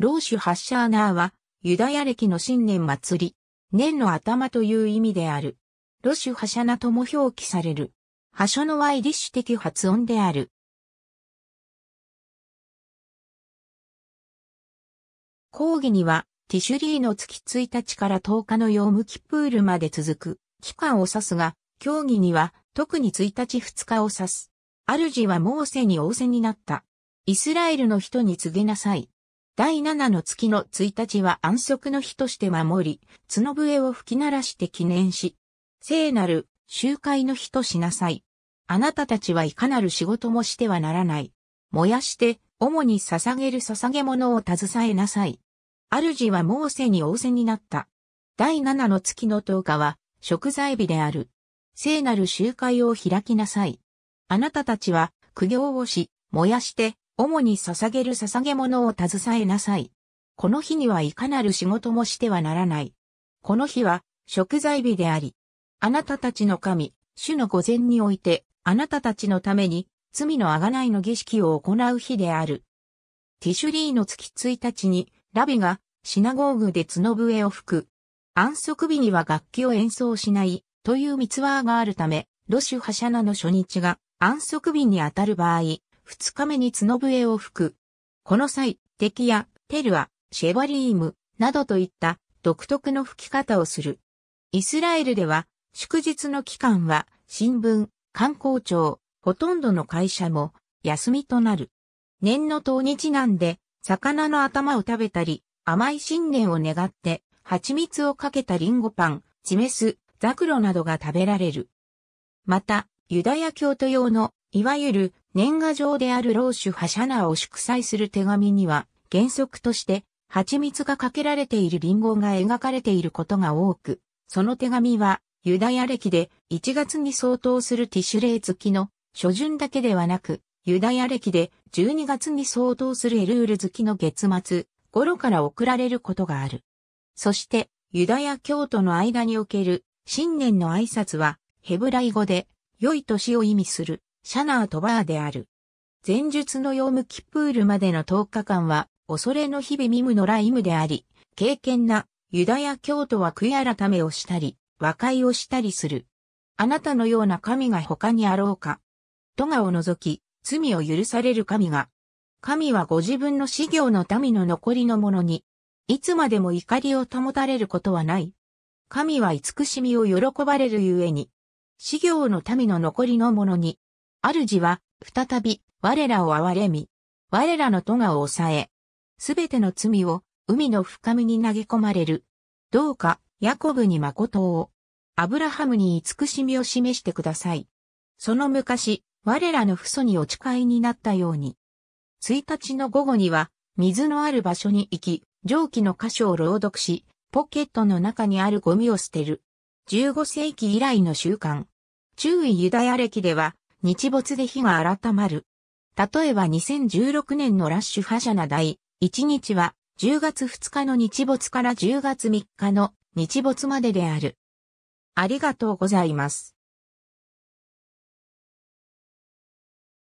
ローシュ・ハッシャーナーは、ユダヤ歴の新年祭り、年の頭という意味である。ロシュ・ハシャナとも表記される。ハショノワイリッシュ的発音である。講義には、ティシュリーの月1日から10日のヨームキプールまで続く期間を指すが、競技には特に1日2日を指す。主はモーセに仰せになった。イスラエルの人に告げなさい。第7の月の1日は安息の日として守り、角笛を吹き鳴らして記念し、聖なる集会の日としなさい。あなたたちはいかなる仕事もしてはならない。燃やして、主に捧げる捧げ物を携えなさい。主はモーセに仰せになった。第七の月の10日は、食材日である。聖なる集会を開きなさい。あなたたちは、苦行をし、燃やして、主に捧げる捧げ物を携えなさい。この日にはいかなる仕事もしてはならない。この日は、食材日であり、あなたたちの神、主の御前において、あなたたちのために、罪の贖いの儀式を行う日である。ティシュリーの月1日に、ラビがシナゴーグで角笛を吹く。安息日には楽器を演奏しないというミツワーがあるため、ロシュハシャナの初日が安息日にあたる場合、二日目に角笛を吹く。この際、テキやテルア、シェバリームなどといった独特の吹き方をする。イスラエルでは祝日の期間は新聞、観光庁、ほとんどの会社も休みとなる。年の当日なんで魚の頭を食べたり、甘い新年を願って、蜂蜜をかけたリンゴパン、チメス、ザクロなどが食べられる。また、ユダヤ教徒用の、いわゆる年賀状であるローシュ・ハシャナーを祝祭する手紙には、原則として、蜂蜜がかけられているリンゴが描かれていることが多く、その手紙は、ユダヤ歴で1月に相当するティシュレイ月の初旬だけではなく、ユダヤ歴で12月に相当するエルール月の月末頃から送られることがある。そして、ユダヤ教徒の間における新年の挨拶は、ヘブライ語で、良い年を意味する、シャナートバーである。前述のヨームキプールまでの10日間は、恐れの日々ミムのライムであり、敬虔なユダヤ教徒は悔い改めをしたり、和解をしたりする。あなたのような神が他にあろうか。トガを除き、罪を許される神が。神はご自分の死行の民の残りのものに、いつまでも怒りを保たれることはない。神は慈しみを喜ばれるゆえに、死行の民の残りのものに、主は再び我らを憐れみ、我らの咎を抑え、すべての罪を海の深みに投げ込まれる。どうか、ヤコブに誠を、アブラハムに慈しみを示してください。その昔、我らの父祖にお誓いになったように。1日の午後には、水のある場所に行き、蒸気の箇所を朗読し、ポケットの中にあるゴミを捨てる。15世紀以来の習慣。中位ユダヤ歴では、日没で日が改まる。例えば2016年のラッシュハシャナ第1日は10月2日の日没から10月3日の日没までである。ありがとうございます。